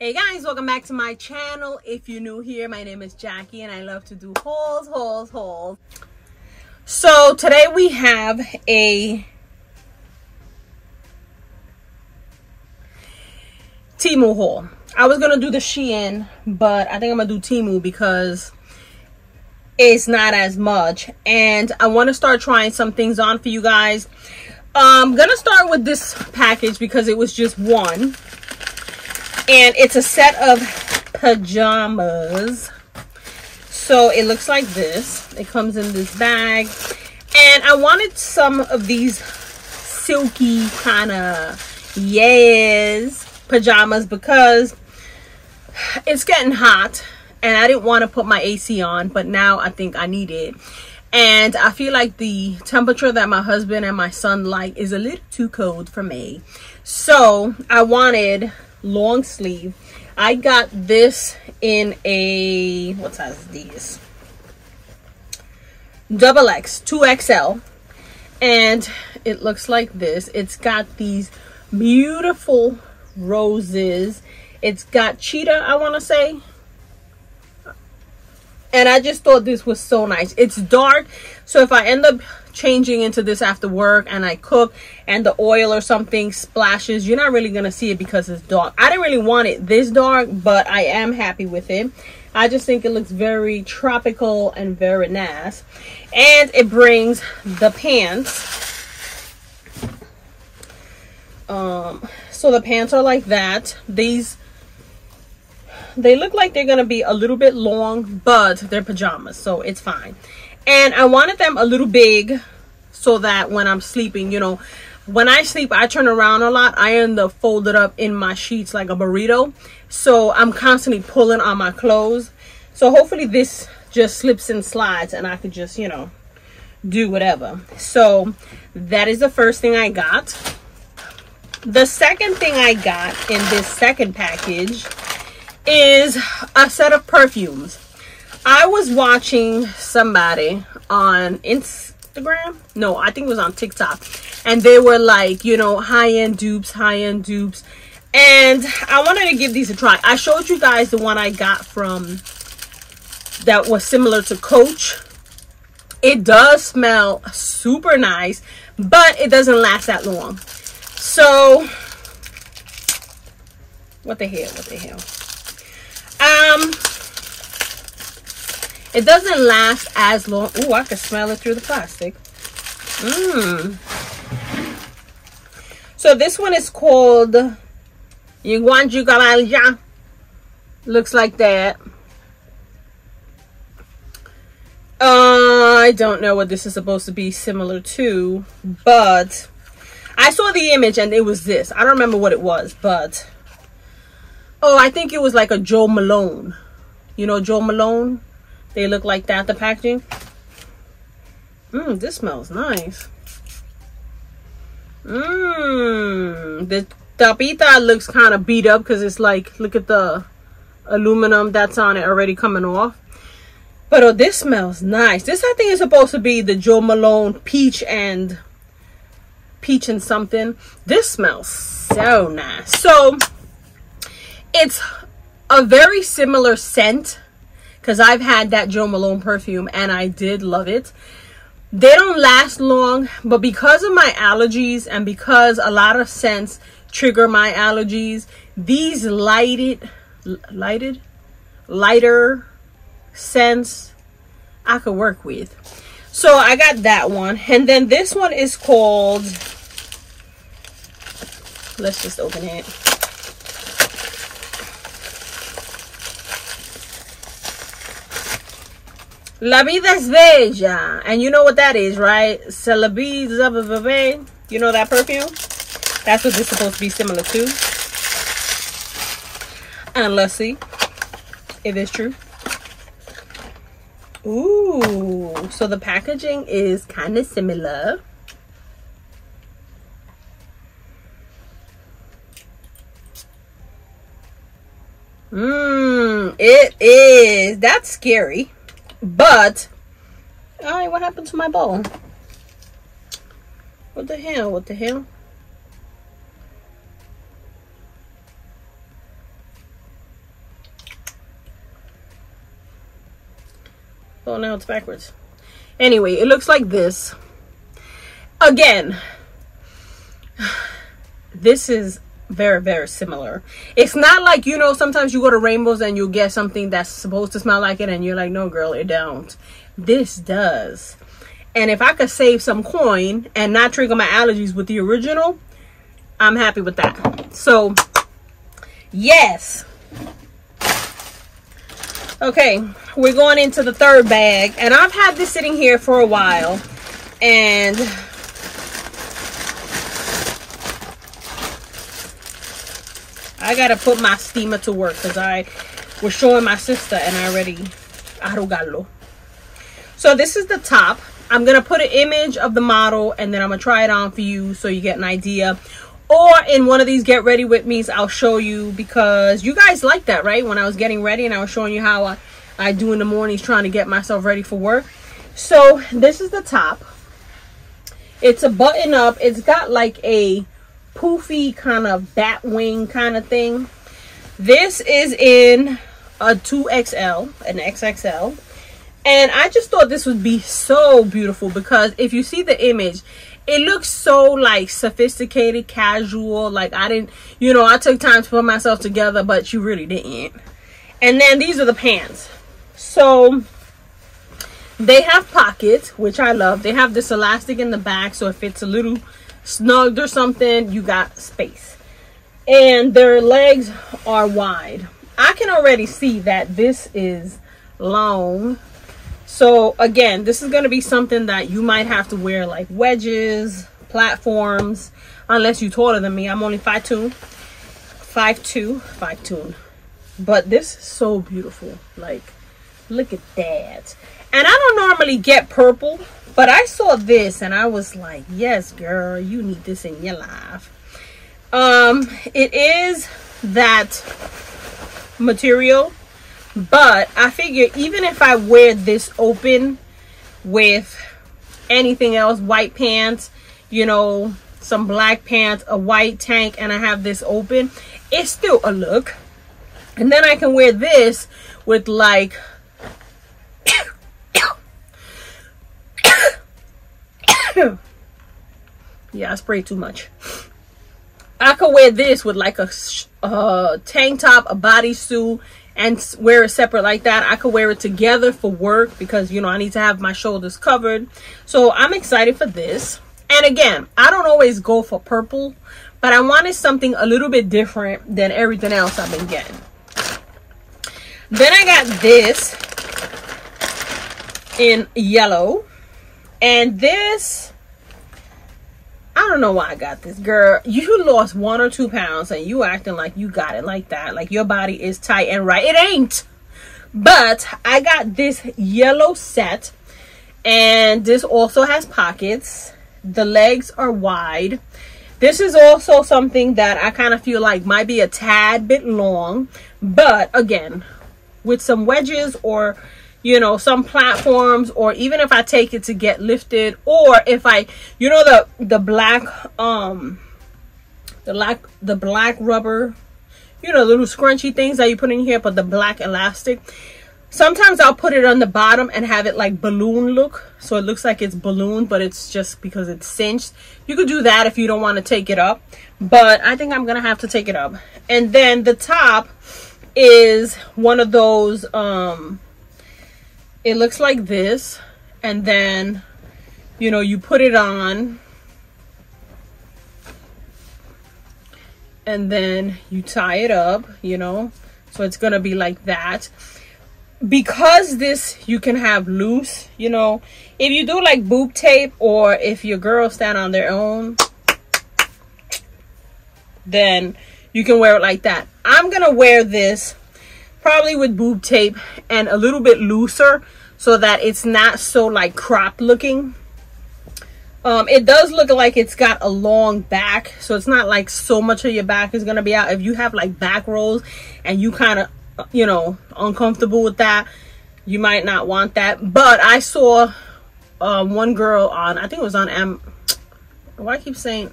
Hey guys, welcome back to my channel. If you're new here, my name is Jackie and I love to do hauls, hauls, hauls. So today we have a Temu haul. I was gonna do the Shein, but I think I'm gonna do Temu because it's not as much. And I wanna start trying some things on for you guys. I'm gonna start with this package because it was just one and it's a set of pajamas. So it looks like this. It comes in this bag. And i wanted some of these silky kind of yes pajamas because it's getting hot and i didn't want to put my ac on but now i think i need it. And i feel like the temperature that my husband and my son like is a little too cold for me. So i wanted long sleeve. I got this in a, what size is these? Double X, 2XL. And it looks like this. It's got these beautiful roses. It's got cheetah, I want to say. And I just thought this was so nice. It's dark. So if I end up changing into this after work and I cook and the oil or something splashes, you're not really going to see it because it's dark. I didn't really want it this dark, but I am happy with it. I just think it looks very tropical and very nice. And it brings the pants. Um, so the pants are like that. These they look like they're gonna be a little bit long but they're pajamas so it's fine and I wanted them a little big so that when I'm sleeping, you know, when I sleep, I turn around a lot. I end up folded up in my sheets like a burrito. So I'm constantly pulling on my clothes. So hopefully this just slips and slides and I could just, you know, do whatever. So that is the first thing I got. The second thing I got in this second package is a set of perfumes. I was watching somebody on Instagram. No, I think it was on TikTok. And they were like, you know, high-end dupes, high-end dupes. And I wanted to give these a try. I showed you guys the one I got from that was similar to Coach. It does smell super nice, but it doesn't last that long. So, what the hell, what the hell? Um, it doesn't last as long. Oh, I can smell it through the plastic. Mmm. So this one is called Yiguanju Gabalja. Looks like that. Uh, I don't know what this is supposed to be similar to, but I saw the image and it was this. I don't remember what it was, but oh, I think it was like a Jo Malone. You know Jo Malone? They look like that, the packaging. Mmm, this smells nice. Mmm, the tapita looks kind of beat up because it's like, look at the aluminum that's on it already coming off. But oh, this smells nice. This, I think, is supposed to be the Jo Malone peach and peach and something. This smells so nice. So, it's a very similar scent because I've had that Jo Malone perfume and I did love it. They don't last long, but because of my allergies and because a lot of scents trigger my allergies, these lighted, lighted, lighter scents I could work with. So I got that one. And then this one is called, let's just open it. La vida es bella. And you know what that is, right? C'est la vida, you know that perfume? That's what this is supposed to be similar to. And let's see if it's true. Ooh, so the packaging is kind of similar. Mmm, it is. That's scary. But, all right, what happened to my bowl? What the hell? What the hell? Oh, now it's backwards. Anyway, it looks like this. Again, this is very, very similar. It's not like, you know, sometimes you go to Rainbows and you'll get something that's supposed to smell like it and you're like, no, girl, it don't. This does. And if I could save some coin and not trigger my allergies with the original, I'm happy with that. So, yes. Okay, we're going into the third bag. And I've had this sitting here for a while. And I gotta put my steamer to work because I was showing my sister and I already arrugarlo. So this is the top. I'm gonna put an image of the model and then I'm gonna try it on for you so you get an idea. Or in one of these get ready with me's, I'll show you because you guys like that, right? When I was getting ready and I was showing you how I, I do in the mornings trying to get myself ready for work. So this is the top. It's a button up. It's got like a poofy kind of bat wing kind of thing. This is in a 2XL, an XXL. And I just thought this would be so beautiful because if you see the image, it looks so like sophisticated, casual. Like I didn't, you know, I took time to put myself together, but you really didn't. And then these are the pants. So they have pockets, which I love. They have this elastic in the back, so if it's a little snugged or something, you got space. And their legs are wide. I can already see that this is long so again, this is going to be something that you might have to wear like wedges, platforms, unless you're taller than me. I'm only 5'2", 5'2", 5'2". But this is so beautiful. Like, look at that. And I don't normally get purple, but I saw this and I was like, yes, girl, you need this in your life. Um, it is that material but I figure even if I wear this open with anything else, white pants, you know, some black pants, a white tank, and I have this open, it's still a look. And then I can wear this with like yeah, I sprayed too much. I could wear this with like a uh, tank top, a bodysuit, and wear it separate like that. I could wear it together for work because, you know, I need to have my shoulders covered. So I'm excited for this. And again, I don't always go for purple, but I wanted something a little bit different than everything else I've been getting. Then I got this in yellow. And this I don't know why I got this. Girl, you lost one or two pounds and you acting like you got it like that. Like your body is tight and right. It ain't. But I got this yellow set. And this also has pockets. The legs are wide. This is also something that I kind of feel like might be a tad bit long. But again, with some wedges or you know some platforms or even if i take it to get lifted or if i you know the the black um the black the black rubber you know little scrunchy things that you put in here but the black elastic. Sometimes i'll put it on the bottom and have it like balloon look. So it looks like it's balloon but it's just because it's cinched. You could do that if you don't want to take it up but i think i'm gonna have to take it up. And then the top is one of those um it looks like this and then you know you put it on and then you tie it up you know? So it's gonna be like that. Because this you can have loose you know? If you do like boob tape or if your girls stand on their own then you can wear it like that. I'm gonna wear this probably with boob tape and a little bit looser so that it's not so like cropped looking. Um it does look like it's got a long back so it's not like so much of your back is gonna be out. If you have like back rolls and you kind of you know uncomfortable with that you might not want that. But i saw um, one girl on i think it was on m why I keep saying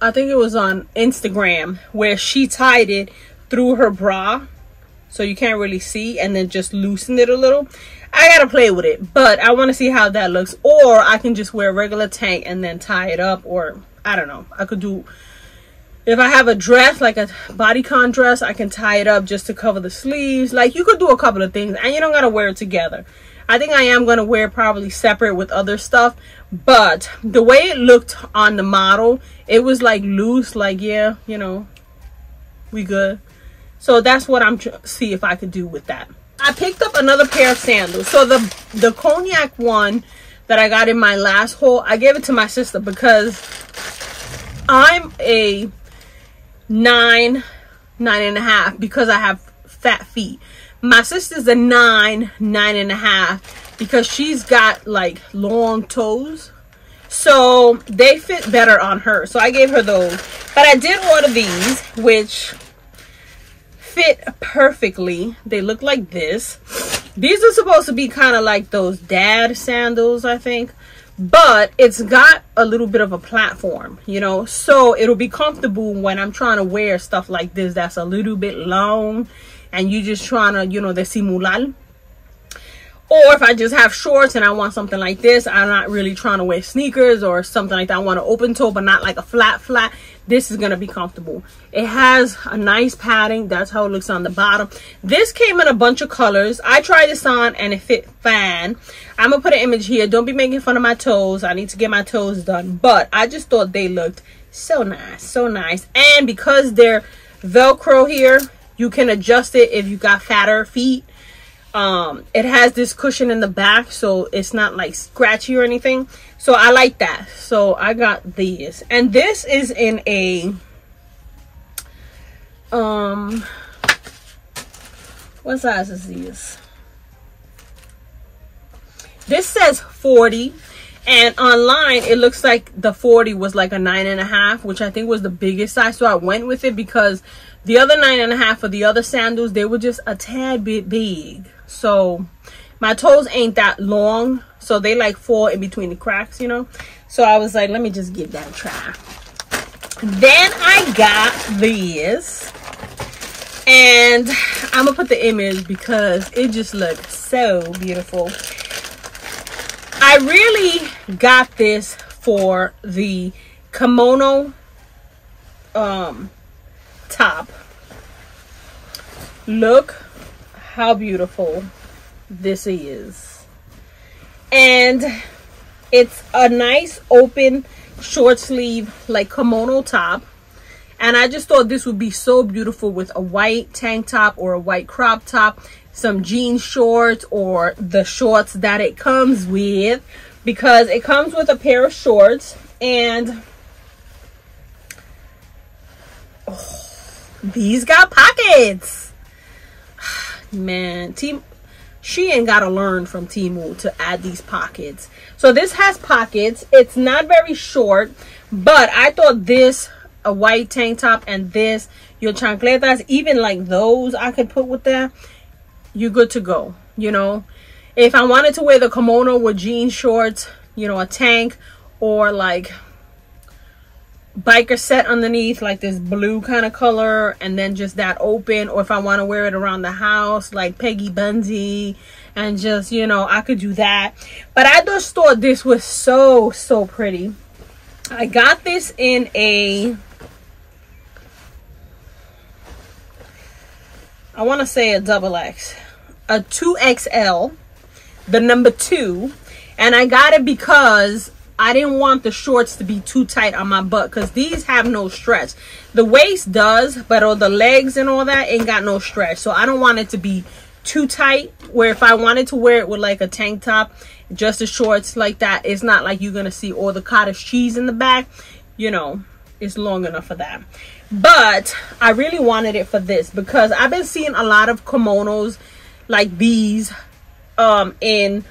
i think it was on instagram where she tied it through her bra so you can't really see and then just loosen it a little I gotta play with it, but I want to see how that looks. Or I can just wear a regular tank and then tie it up, or I don't know. I could do if I have a dress like a bodycon dress, I can tie it up just to cover the sleeves. Like you could do a couple of things, and you don't gotta wear it together. I think I am gonna wear probably separate with other stuff, but the way it looked on the model, it was like loose. Like yeah, you know, we good. So that's what I'm see if I could do with that. I picked up another pair of sandals. So the the cognac one that I got in my last haul, I gave it to my sister because I'm a nine, nine and a half because I have fat feet. My sister's a nine, nine and a half because she's got like long toes. So they fit better on her. So I gave her those. But I did order these, which fit perfectly. They look like this. These are supposed to be kind of like those dad sandals, I think. But it's got a little bit of a platform, you know. So it'll be comfortable when I'm trying to wear stuff like this that's a little bit long. And you're just trying to, you know, the simular or if I just have shorts and I want something like this, I'm not really trying to wear sneakers or something like that. I want an open toe, but not like a flat flat. This is going to be comfortable. It has a nice padding. That's how it looks on the bottom. This came in a bunch of colors. I tried this on and it fit fine. I'm going to put an image here. Don't be making fun of my toes. I need to get my toes done. But I just thought they looked so nice. So nice. And because they're Velcro here, you can adjust it if you got fatter feet um it has this cushion in the back so it's not like scratchy or anything. So i like that. So i got these. And this is in a um what size is these? This says 40 and online it looks like the 40 was like a nine and a half which i think was the biggest size. So i went with it because the other nine and a half of the other sandals they were just a tad bit big. So my toes ain't that long. So they like fall in between the cracks you know? So i was like let me just give that a try. Then i got this. And i'm gonna put the image because it just looks so beautiful i really got this for the kimono um top look how beautiful this is. And it's a nice open short sleeve like kimono top. And I just thought this would be so beautiful with a white tank top or a white crop top, some jean shorts or the shorts that it comes with because it comes with a pair of shorts and oh, these got pockets. Man team she ain't gotta learn from Temu to add these pockets. So this has pockets. It's not very short but I thought this a white tank top and this your chancletas even like those I could put with that you're good to go you know? If I wanted to wear the kimono with jean shorts you know a tank or like biker set underneath like this blue kind of color and then just that open or if I want to wear it around the house like Peggy Bundy and just you know I could do that. But I just thought this was so so pretty. I got this in a I want to say a double X a 2XL the number two and I got it because I didn't want the shorts to be too tight on my butt because these have no stretch. The waist does, but all the legs and all that ain't got no stretch. So I don't want it to be too tight where if I wanted to wear it with like a tank top, just the shorts like that, it's not like you're going to see all the cottage cheese in the back. You know, it's long enough for that. But I really wanted it for this because I've been seeing a lot of kimonos like these um, in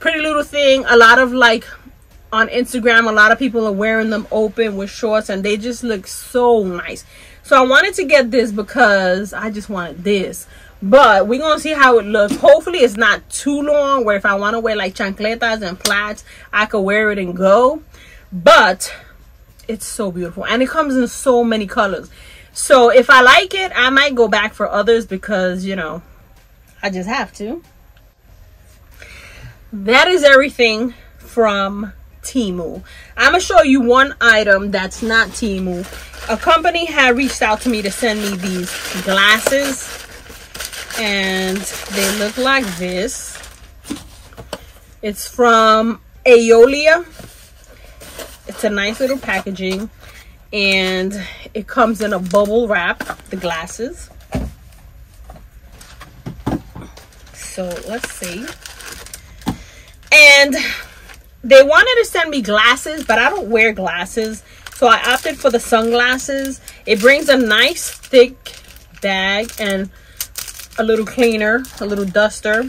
pretty little thing. A lot of like on instagram a lot of people are wearing them open with shorts and they just look so nice. So i wanted to get this because i just wanted this. But we're gonna see how it looks. Hopefully it's not too long where if i want to wear like chancletas and flats i could wear it and go. But it's so beautiful and it comes in so many colors so if i like it i might go back for others because you know i just have to that is everything from Temu. I'm gonna show you one item that's not Temu. A company had reached out to me to send me these glasses and they look like this. It's from Aoolia. It's a nice little packaging and it comes in a bubble wrap, the glasses. So let's see. And they wanted to send me glasses, but I don't wear glasses. So I opted for the sunglasses. It brings a nice thick bag and a little cleaner, a little duster.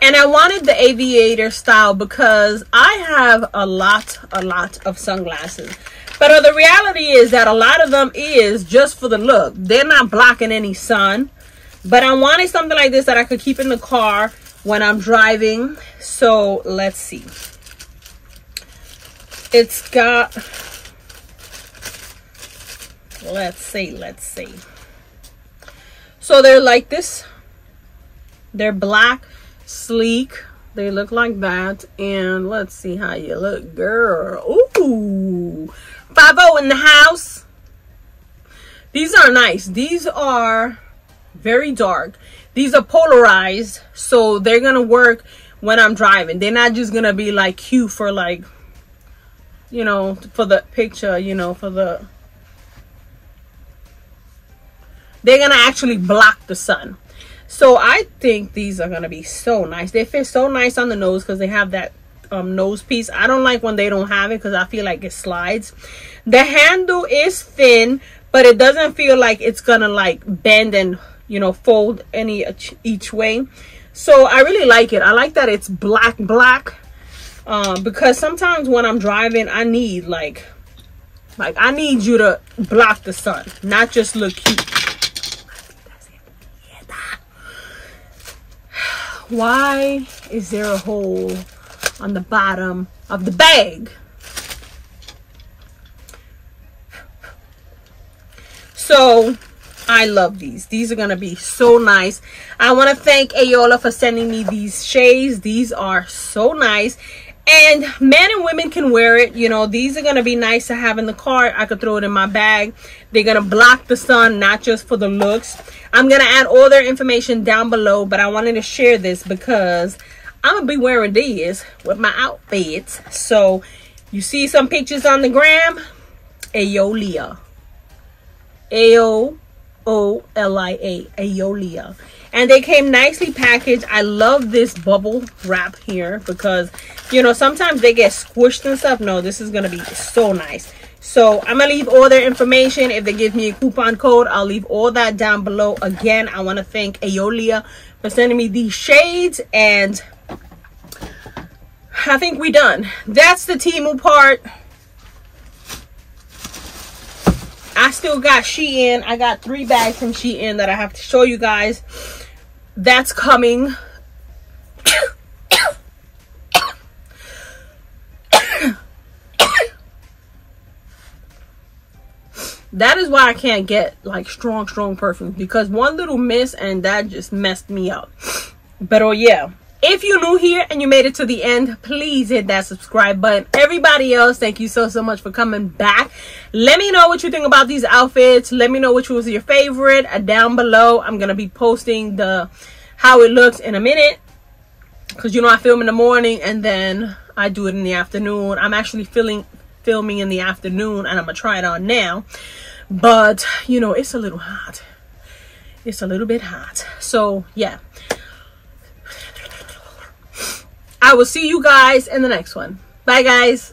And I wanted the aviator style because I have a lot, a lot of sunglasses. But uh, the reality is that a lot of them is just for the look. They're not blocking any sun. But I wanted something like this that I could keep in the car when I'm driving. So let's see. It's got, let's see, let's see. So they're like this. They're black, sleek. They look like that. And let's see how you look, girl. Ooh. 5 in the house. These are nice. These are very dark. These are polarized. So they're going to work when I'm driving. They're not just going to be like cute for like, you know, for the picture, you know, for the they're gonna actually block the sun so i think these are gonna be so nice. They fit so nice on the nose because they have that um, nose piece. I don't like when they don't have it because i feel like it slides. The handle is thin but it doesn't feel like it's gonna like bend and you know fold any each way. So i really like it. I like that it's black black um, because sometimes when i'm driving i need like like i need you to block the sun not just look cute why is there a hole on the bottom of the bag? So I love these. These are going to be so nice. I want to thank Aoolia for sending me these shades. These are so nice and men and women can wear it you know these are going to be nice to have in the car i could throw it in my bag they're going to block the sun not just for the looks. I'm going to add all their information down below but i wanted to share this because i'm gonna be wearing these with my outfits. So you see some pictures on the gram? Aoolia. A-o o-l-i-a Aoolia. And they came nicely packaged. I love this bubble wrap here because you know sometimes they get squished and stuff. No this is gonna be so nice so i'm gonna leave all their information if they give me a coupon code i'll leave all that down below again i want to thank Aoolia for sending me these shades and i think we done that's the Temu part I still got Shein. I got three bags from Shein that I have to show you guys. That's coming. that is why I can't get like strong, strong perfume. Because one little miss and that just messed me up. But oh yeah, if you're new here and you made it to the end please hit that subscribe button. Everybody else thank you so so much for coming back. Let me know what you think about these outfits. Let me know which was your favorite. Uh, down below i'm gonna be posting the how it looks in a minute. Because you know i film in the morning and then i do it in the afternoon. I'm actually filming filming in the afternoon and i'm gonna try it on now but you know it's a little hot it's a little bit hot so yeah I will see you guys in the next one. Bye, guys.